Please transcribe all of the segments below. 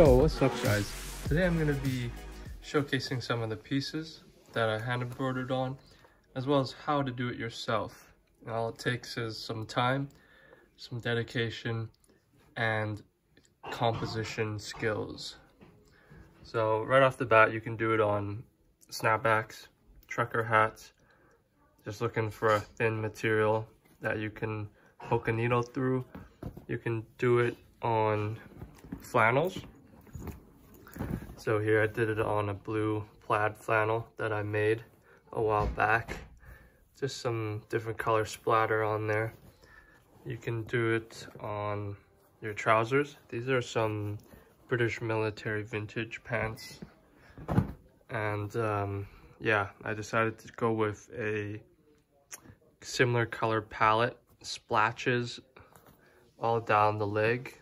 What's up guys? Today I'm going to be showcasing some of the pieces that I hand embroidered on as well as how to do it yourself. And all it takes is some time, some dedication, and composition skills. So right off the bat you can do it on snapbacks, trucker hats, just looking for a thin material that you can poke a needle through. You can do it on flannels so here I did it on a blue plaid flannel that I made a while back. Just some different color splatter on there. You can do it on your trousers. These are some British military vintage pants. And um, yeah, I decided to go with a similar color palette, splatches all down the leg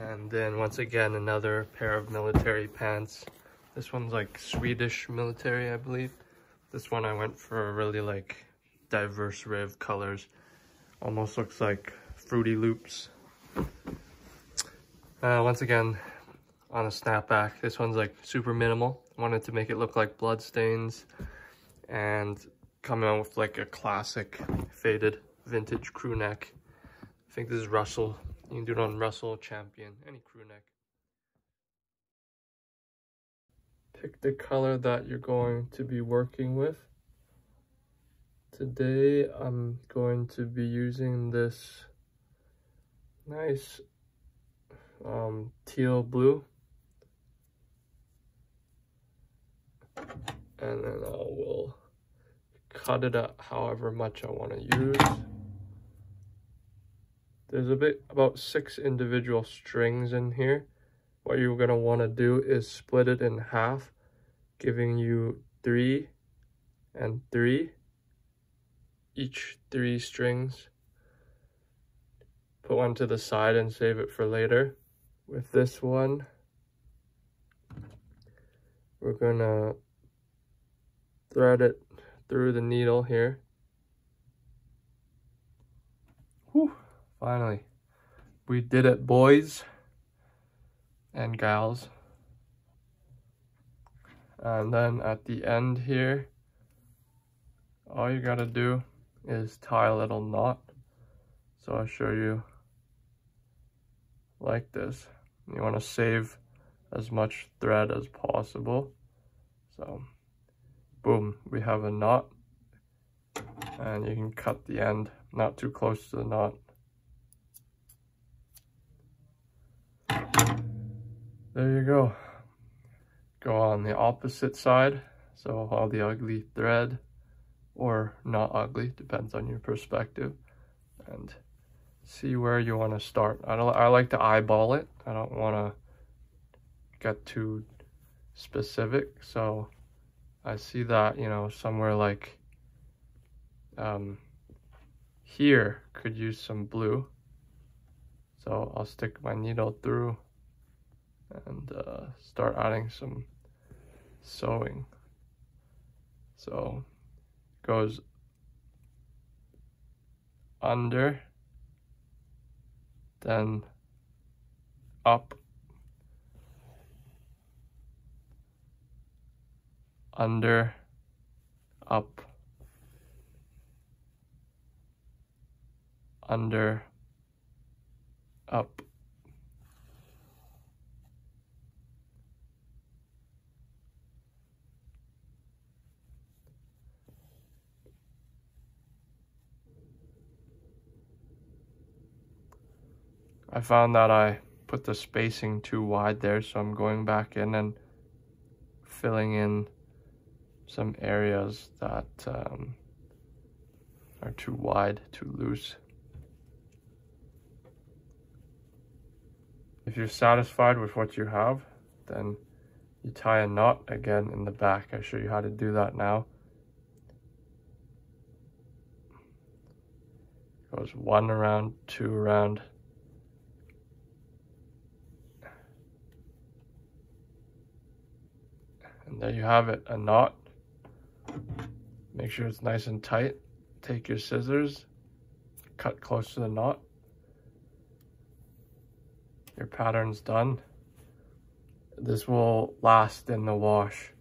and then once again, another pair of military pants. This one's like Swedish military, I believe. This one I went for really like diverse riv colors. Almost looks like Fruity Loops. Uh, once again, on a snapback. This one's like super minimal. Wanted to make it look like blood stains and coming out with like a classic faded vintage crew neck. I think this is Russell you can do it on Russell, Champion, any crew neck. Pick the color that you're going to be working with. Today I'm going to be using this nice um, teal blue. And then I will cut it up however much I want to use. There's a bit about six individual strings in here. What you're going to want to do is split it in half, giving you three and three, each three strings. Put one to the side and save it for later. With this one, we're going to thread it through the needle here. Whew. Finally, we did it, boys and gals. And then at the end here, all you gotta do is tie a little knot. So I'll show you like this. You wanna save as much thread as possible. So, boom, we have a knot. And you can cut the end, not too close to the knot. There you go. Go on the opposite side. So all the ugly thread or not ugly, depends on your perspective. And see where you want to start. I, don't, I like to eyeball it. I don't want to get too specific. So I see that, you know, somewhere like um, here could use some blue. So I'll stick my needle through and uh, start adding some sewing. So goes under, then up, under, up, under, up. I found that I put the spacing too wide there, so I'm going back in and filling in some areas that um, are too wide, too loose. If you're satisfied with what you have, then you tie a knot again in the back. I show you how to do that now. Goes one around, two around, There you have it, a knot. Make sure it's nice and tight. Take your scissors, cut close to the knot. Your pattern's done. this will last in the wash.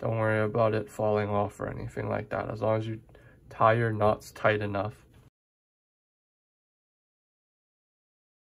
Don't worry about it falling off or anything like that. As long as you tie your knots tight enough,